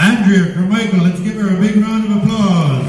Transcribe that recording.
Andrea Carmichael. Let's give her a big round of applause.